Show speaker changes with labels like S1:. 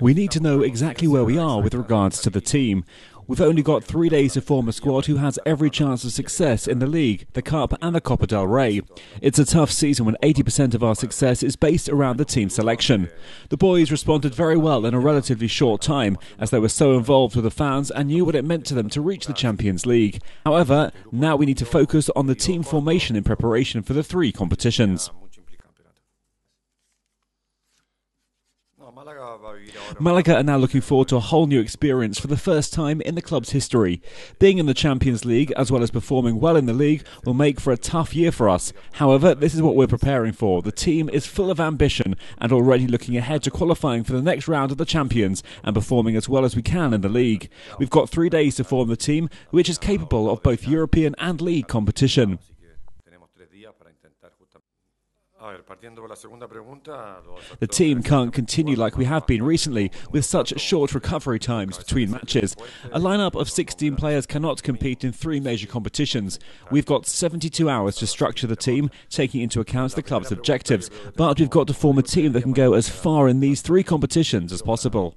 S1: We need to know exactly where we are with regards to the team. We've only got three days to form a squad who has every chance of success in the league, the Cup, and the Copa del Rey. It's a tough season when 80% of our success is based around the team selection. The boys responded very well in a relatively short time, as they were so involved with the fans and knew what it meant to them to reach the Champions League. However, now we need to focus on the team formation in preparation for the three competitions. Malaga are now looking forward to a whole new experience for the first time in the club's history. Being in the Champions League, as well as performing well in the league, will make for a tough year for us. However, this is what we're preparing for. The team is full of ambition and already looking ahead to qualifying for the next round of the Champions and performing as well as we can in the league. We've got three days to form the team, which is capable of both European and league competition. The team can't continue like we have been recently, with such short recovery times between matches. A lineup of 16 players cannot compete in three major competitions. We've got 72 hours to structure the team, taking into account the club's objectives, but we've got to form a team that can go as far in these three competitions as possible.